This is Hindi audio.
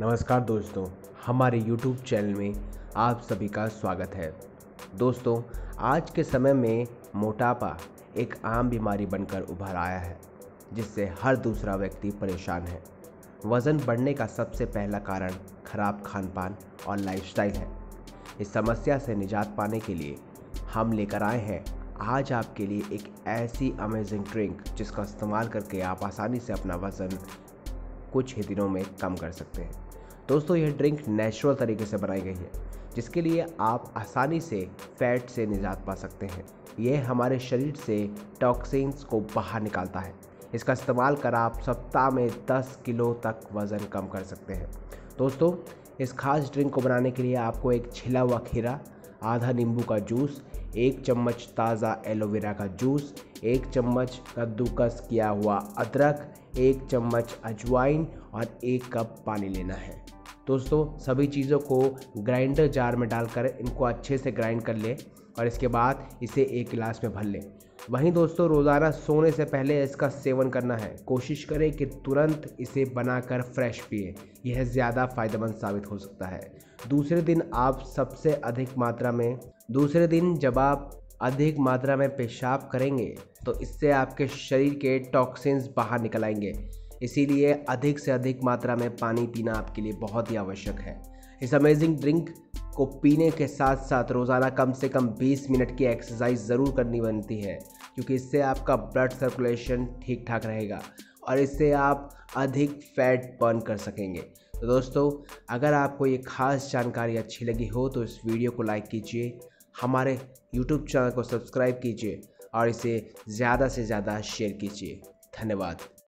नमस्कार दोस्तों, हमारे YouTube चैनल में आप सभी का स्वागत है। दोस्तों, आज के समय में मोटापा एक आम बीमारी बनकर उभर आया है, जिससे हर दूसरा व्यक्ति परेशान है। वज़न बढ़ने का सबसे पहला कारण खराब खान पान और लाइफस्टाइल है। इस समस्या से निजात पाने के लिए हम लेकर आए हैं आज आपके लिए एक ऐसी अमेजिंग ड्रिंक जिसका इस्तेमाल करके आप आसानी से अपना वज़न कुछ ही दिनों में कम कर सकते हैं। दोस्तों, यह ड्रिंक नेचुरल तरीके से बनाई गई है, जिसके लिए आप आसानी से फैट से निजात पा सकते हैं। यह हमारे शरीर से टॉक्सिन्स को बाहर निकालता है। इसका इस्तेमाल कर आप सप्ताह में 10 किलो तक वज़न कम कर सकते हैं। दोस्तों, इस खास ड्रिंक को बनाने के लिए आपको एक छिला हुआ खीरा, आधा नींबू का जूस, एक चम्मच ताज़ा एलोवेरा का जूस, एक चम्मच कद्दूकस किया हुआ अदरक, एक चम्मच अजवाइन और एक कप पानी लेना है। दोस्तों, सभी चीज़ों को ग्राइंडर जार में डालकर इनको अच्छे से ग्राइंड कर लें और इसके बाद इसे एक गिलास में भर लें। वहीं दोस्तों, रोज़ाना सोने से पहले इसका सेवन करना है। कोशिश करें कि तुरंत इसे बनाकर फ्रेश पिए। यह ज़्यादा फ़ायदेमंद साबित हो सकता है। दूसरे दिन आप सबसे अधिक मात्रा में, दूसरे दिन जब आप अधिक मात्रा में पेशाब करेंगे तो इससे आपके शरीर के टॉक्सिन्स बाहर निकल आएँगे। इसीलिए अधिक से अधिक मात्रा में पानी पीना आपके लिए बहुत ही आवश्यक है। इस अमेजिंग ड्रिंक को पीने के साथ साथ रोज़ाना कम से कम 20 मिनट की एक्सरसाइज ज़रूर करनी बनती है, क्योंकि इससे आपका ब्लड सर्कुलेशन ठीक ठाक रहेगा और इससे आप अधिक फैट बर्न कर सकेंगे। तो दोस्तों, अगर आपको ये खास जानकारी अच्छी लगी हो तो इस वीडियो को लाइक कीजिए, हमारे यूट्यूब चैनल को सब्सक्राइब कीजिए और इसे ज़्यादा से ज़्यादा शेयर कीजिए। धन्यवाद।